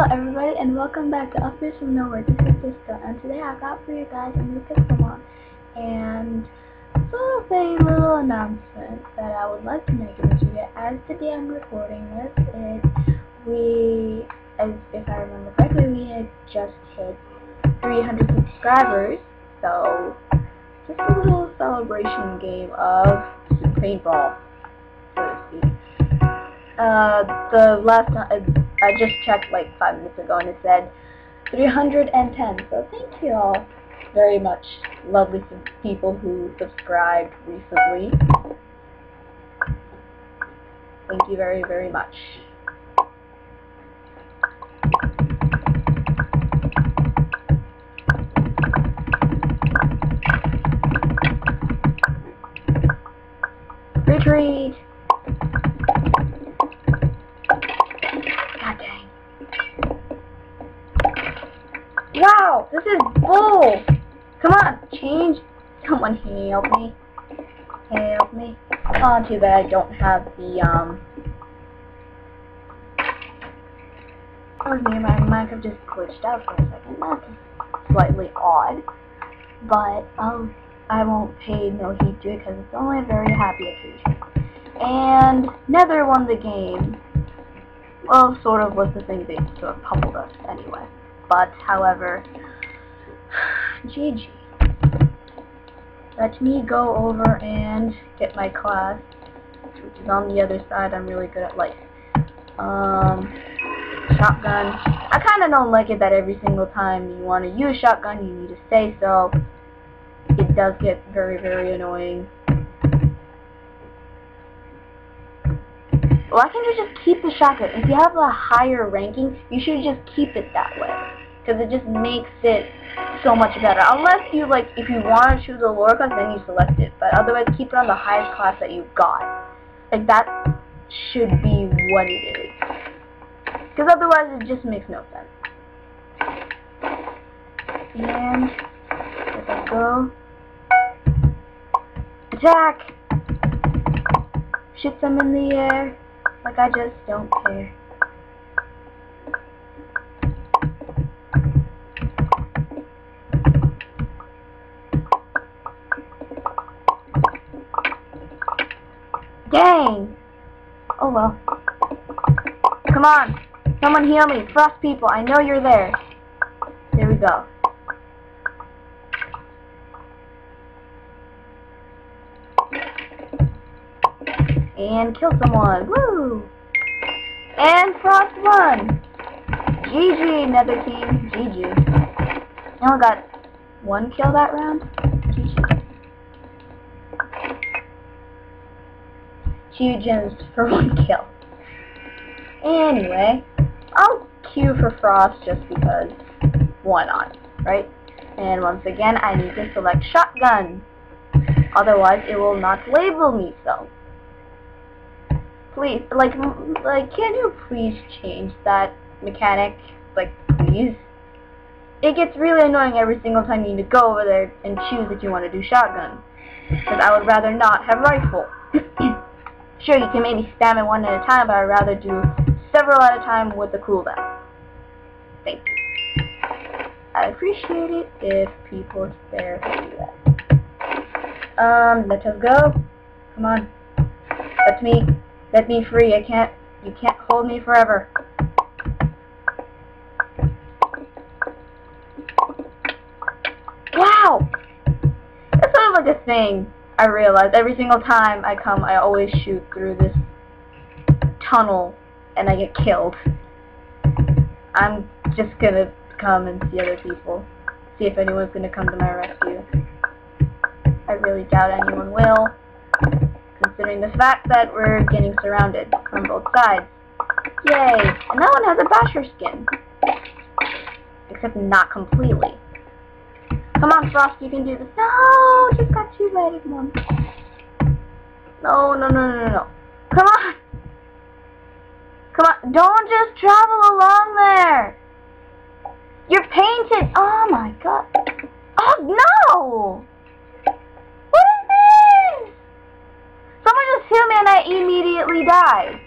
Hello everybody and welcome back to LPers from Nowhere, this is Cisco, and today I got for you guys a new Pixelmon, and sort of a little announcement that I would like to make this video. As today I'm recording this, it, we, as if I remember correctly, we had just hit 300 subscribers, so just a little celebration game of paintball, so to speak. Uh, the last time, I just checked like five minutes ago and it said 310. So thank you all very much, lovely people who subscribed recently. Thank you very, very much. Retreat! Help me. Help me. Oh, too bad I don't have the, um... Oh, yeah, my have just glitched out for a second. That's slightly odd. But, um, I won't pay no heed to it because it's only a very happy occasion. And Nether won the game. Well, sort of was the thing they sort of pummeled us anyway but however, GG. Let me go over and get my class, which is on the other side. I'm really good at life. Um, shotgun. I kind of don't like it that every single time you want to use shotgun, you need to say so. It does get very, very annoying. Why can't you just keep the shotgun? If you have a higher ranking, you should just keep it that way because it just makes it so much better. Unless you like, if you want to choose a lower class, then you select it. But otherwise, keep it on the highest class that you got. Like that should be what it is. Because otherwise, it just makes no sense. And let's go. Attack! Shoot them in the air. Like I just don't care. Dang! Oh well. Come on! Someone heal me! Frost people, I know you're there. There we go. And kill someone! Woo! And Frost won! GG, Nether Team. GG. I only got one kill that round. two gems for one kill. Anyway, I'll queue for Frost just because why not, right? And once again, I need to select Shotgun. Otherwise, it will not label me so. Please, like, like, can you please change that mechanic? Like, please? It gets really annoying every single time you need to go over there and choose if you want to do Shotgun. Because I would rather not have Rifle. Sure, you can maybe spam it one at a time, but I'd rather do several at a time with the cooldown. Thank you. I appreciate it if people spare do that. Um, let us go. Come on. Let me, let me free. I can't, you can't hold me forever. Wow! That's sort of like a thing. I realize every single time I come, I always shoot through this tunnel and I get killed. I'm just gonna come and see other people. See if anyone's gonna come to my rescue. I really doubt anyone will, considering the fact that we're getting surrounded from both sides. Yay! And that one has a basher skin. Except not completely. Come on, Frost, you can do this. No, just got too late, Mom. No, no, no, no, no. Come on. Come on. Don't just travel along there. You're painted. Oh, my God. Oh, no. What is this? Someone just hit me and I immediately died.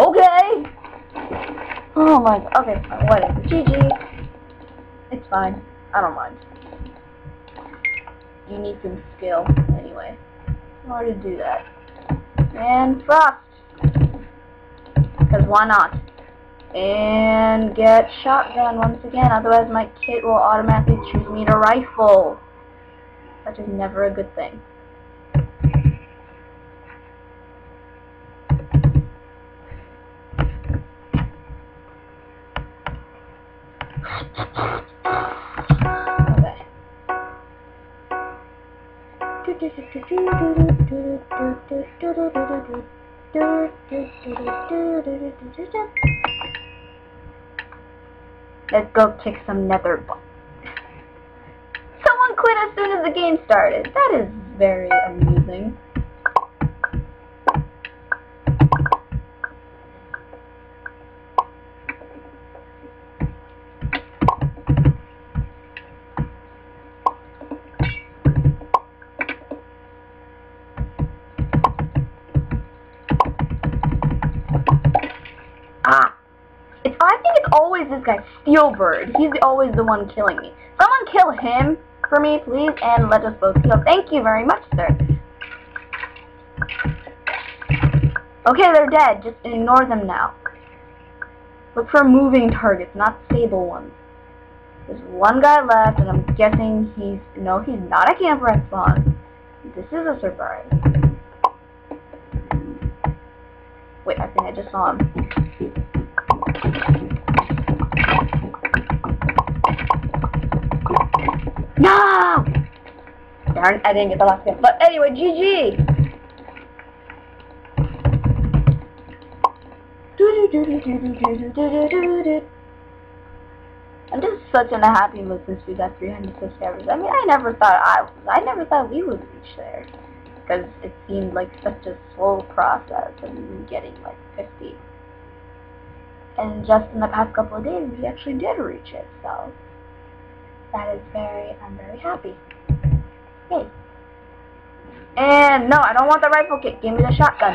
Okay. Oh my god. Okay, fine. Whatever. GG. It's fine. I don't mind. You need some skill, anyway. Order to do that. And frost. Why not? And get shotgun once again, otherwise my kit will automatically choose me to rifle. Which is never a good thing. Let's go kick some nether. Someone quit as soon as the game started. That is very amusing. Always this guy, Steelbird. He's always the one killing me. Someone kill him for me, please, and let us both heal. Thank you very much, sir. Okay, they're dead. Just ignore them now. Look for moving targets, not stable ones. There's one guy left, and I'm guessing he's... No, he's not a camper at spawn. This is a surprise. Wait, I think I just saw him. No! Darn, I didn't get the last hit. But anyway, GG! I'm just such in a happy mood since we got 300 subscribers. I mean, I never thought I, I never thought we would reach there because it seemed like such a slow process and getting like 50. And just in the past couple of days, we actually did reach it, so that is very, I'm very happy. Yay. And no, I don't want the rifle kit. Give me the shotgun.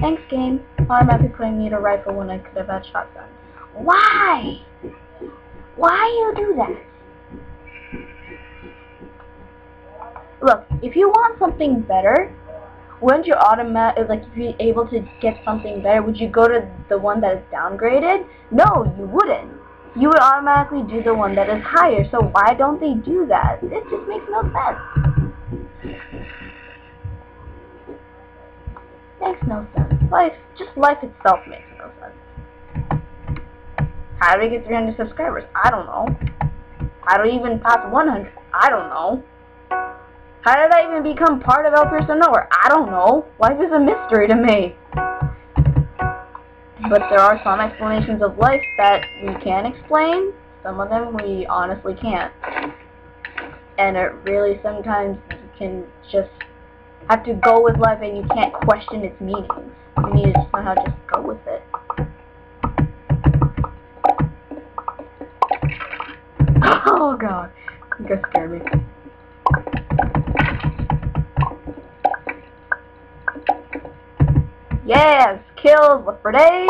Thanks, game. Why am I Automatically need a rifle when I could have had shotgun. Why? Why you do that? Look, if you want something better, wouldn't you automatic like you're able to get something better, would you go to the one that is downgraded? No, you wouldn't. You would automatically do the one that is higher. So why don't they do that? It just makes no sense. Makes no sense. Life, just life itself makes no sense. How do we get 300 subscribers? I don't know. How do we even pass 100? I don't know. How did I even become part of LPers from Nowhere? I don't know. Life is a mystery to me. But there are some explanations of life that we can explain. Some of them we honestly can't. And it really sometimes you can just have to go with life and you can't question its meanings. You need to somehow just go with it. Oh god. You guys scared me. Yes! Kills for days!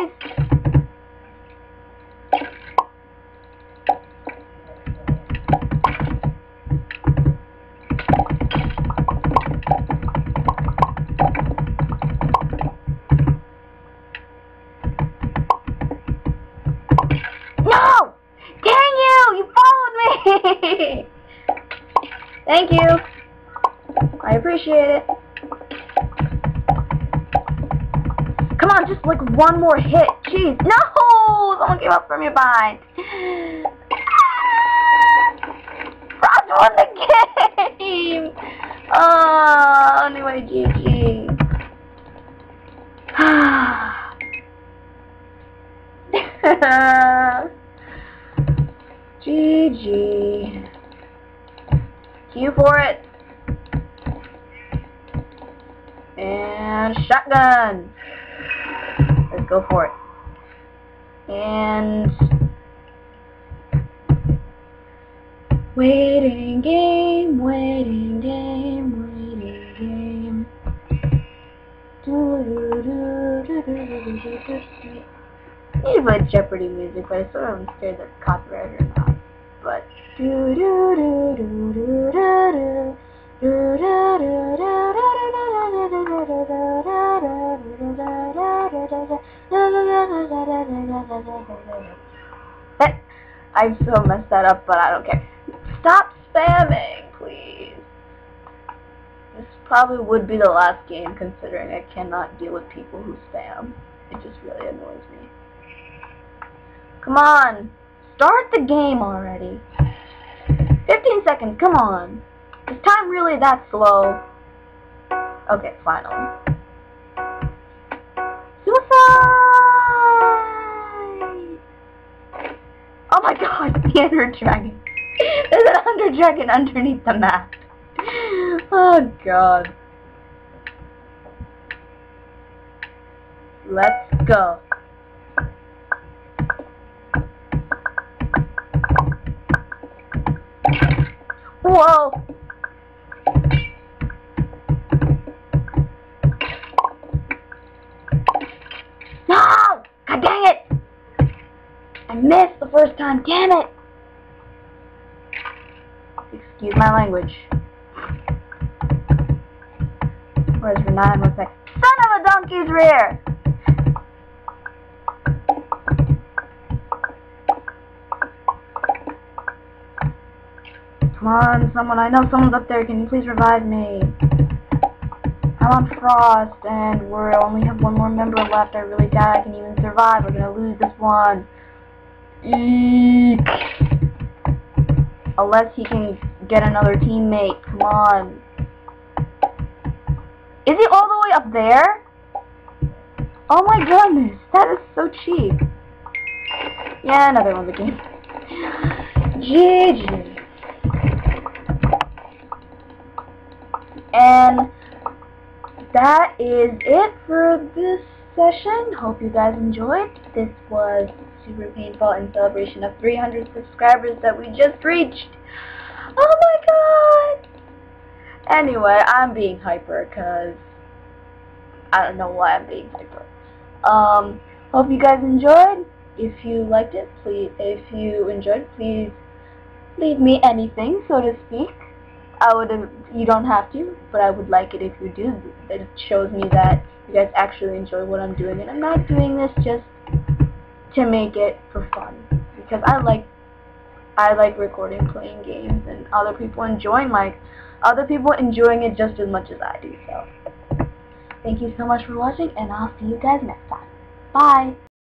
No! Dang you! You followed me! Thank you. I appreciate it. Come on, just like one more hit. Jeez. No! Someone came up from your behind. Frost won the game! Oh, anyway, GG. GG. Q for it. And shotgun. Go for it. And waiting game, waiting game, waiting game. Need to put Jeopardy music, but I of am scared that copyright or not. But do do do do do do do do do I so messed that up, but I don't care. Stop spamming, please. This probably would be the last game, considering I cannot deal with people who spam. It just really annoys me. Come on! Start the game already! 15 seconds, come on! Is time really that slow? Okay, finally. My god, the Ender Dragon. There's an Ender Dragon underneath the map. Oh god. Let's go. Whoa! First time, damn it! Excuse my language. Where's Renata was like, Son of a donkey's rear! Come on, someone, I know someone's up there, can you please revive me? I'm on Frost, and we only have one more member left, I really doubt I can even survive, we're gonna lose this one. Unless he can get another teammate, come on. Is he all the way up there? Oh my goodness, that is so cheap. Yeah, another one of the game. GG. And that is it for this session. Hope you guys enjoyed. This was super painful in celebration of 300 subscribers that we just reached. Oh my god! Anyway, I'm being hyper because I don't know why I'm being hyper. Um, hope you guys enjoyed. If you liked it, please, if you enjoyed, please leave me anything, so to speak. I would, you don't have to, but I would like it if you do. It shows me that you guys actually enjoy what I'm doing, and I'm not doing this just to make it for fun, because I like, I like recording, playing games, and other people enjoying my, other people enjoying it just as much as I do. So, thank you so much for watching, and I'll see you guys next time. Bye.